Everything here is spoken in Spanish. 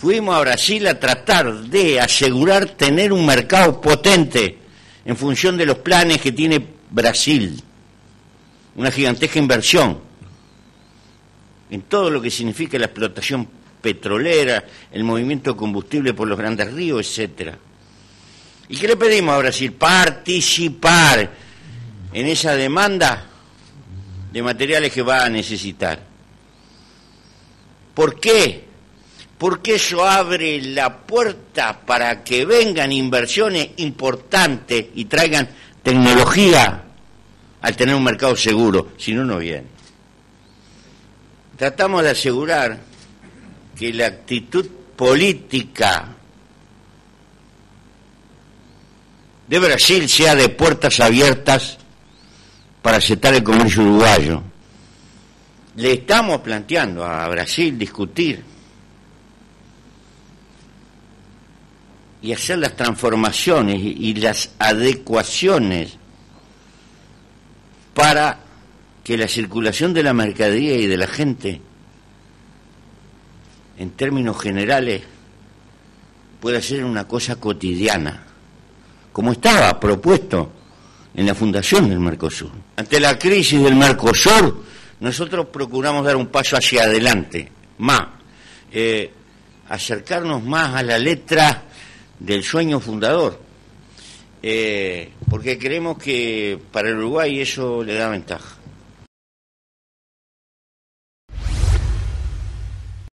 Fuimos a Brasil a tratar de asegurar tener un mercado potente en función de los planes que tiene Brasil. Una gigantesca inversión en todo lo que significa la explotación petrolera, el movimiento de combustible por los grandes ríos, etcétera. ¿Y qué le pedimos a Brasil? Participar en esa demanda de materiales que va a necesitar. ¿Por qué? Porque eso abre la puerta para que vengan inversiones importantes y traigan tecnología al tener un mercado seguro, si no, no viene. Tratamos de asegurar que la actitud política de Brasil sea de puertas abiertas para aceptar el comercio uruguayo. Le estamos planteando a Brasil discutir y hacer las transformaciones y las adecuaciones para que la circulación de la mercadería y de la gente, en términos generales, pueda ser una cosa cotidiana, como estaba propuesto en la fundación del Mercosur. Ante la crisis del Mercosur, nosotros procuramos dar un paso hacia adelante, más, eh, acercarnos más a la letra del sueño fundador, eh, porque creemos que para el Uruguay eso le da ventaja.